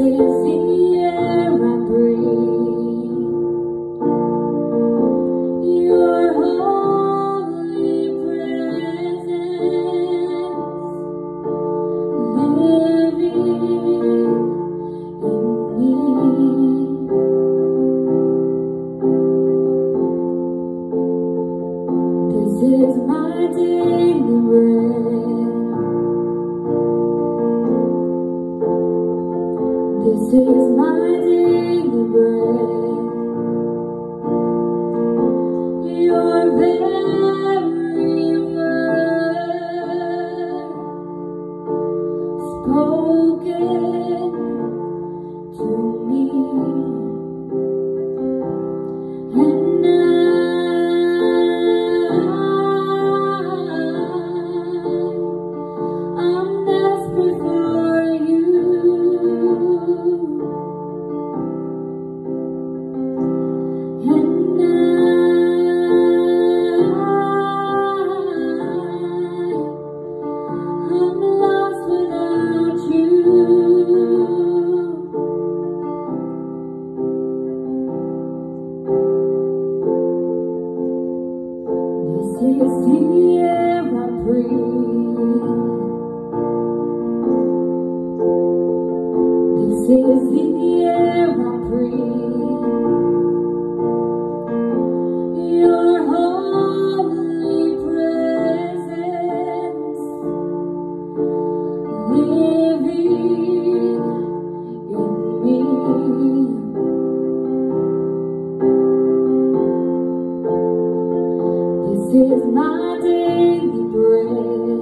Sitting This is my daily bread. This is the end. is my daily bread.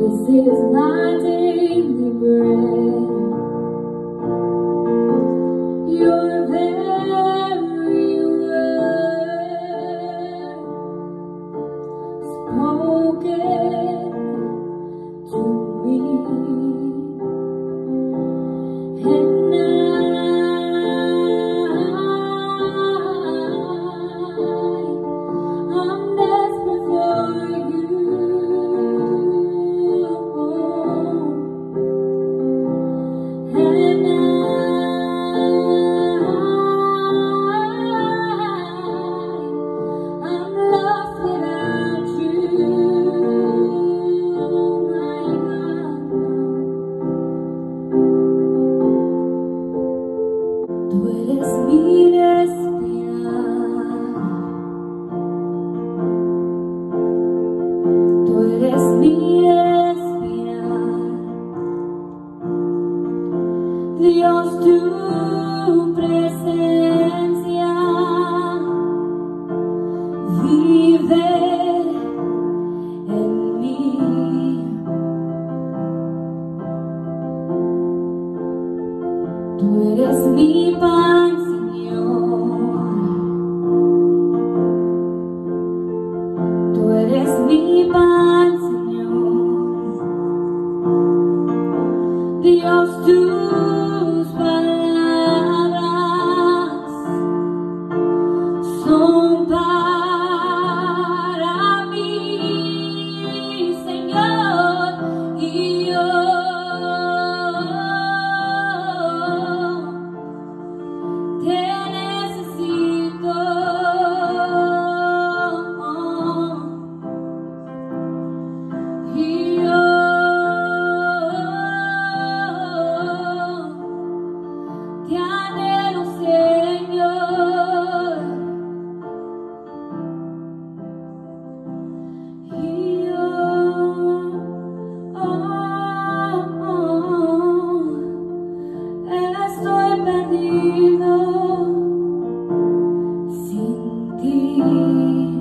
This is my daily bread. Tú eres mi Tú eres mi pan, Señor. Tú eres mi pan, perdido sin ti.